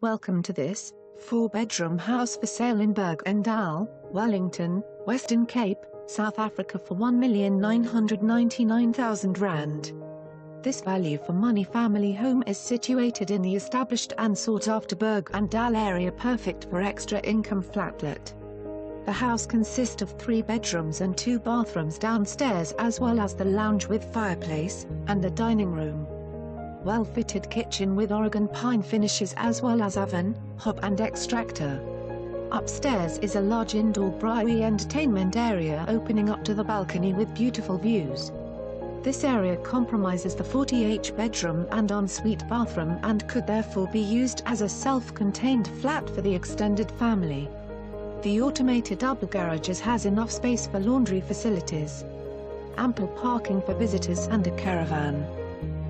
Welcome to this four-bedroom house for sale in Berg and Wellington, Western Cape, South Africa for R1,999,000. This value for money family home is situated in the established and sought-after Berg and area perfect for extra income flatlet. The house consists of three bedrooms and two bathrooms downstairs as well as the lounge with fireplace, and the dining room well-fitted kitchen with Oregon pine finishes as well as oven, hob and extractor. Upstairs is a large indoor braai entertainment area opening up to the balcony with beautiful views. This area compromises the 40h bedroom and ensuite bathroom and could therefore be used as a self-contained flat for the extended family. The automated double garages has enough space for laundry facilities. Ample parking for visitors and a caravan.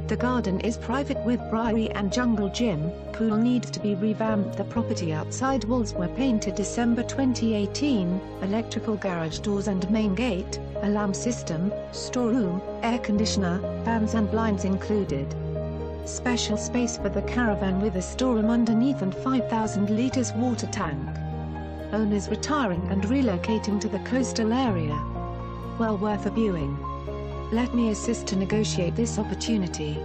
The garden is private with braai and jungle gym, pool needs to be revamped the property outside walls were painted December 2018, electrical garage doors and main gate, alarm system, storeroom, air conditioner, fans and blinds included. Special space for the caravan with a storeroom underneath and 5,000 litres water tank. Owners retiring and relocating to the coastal area. Well worth a viewing. Let me assist to negotiate this opportunity.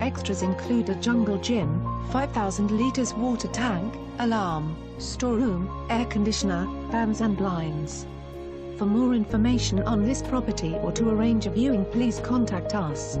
Extras include a jungle gym, 5,000 litres water tank, alarm, storeroom, air conditioner, fans and blinds. For more information on this property or to arrange a viewing please contact us.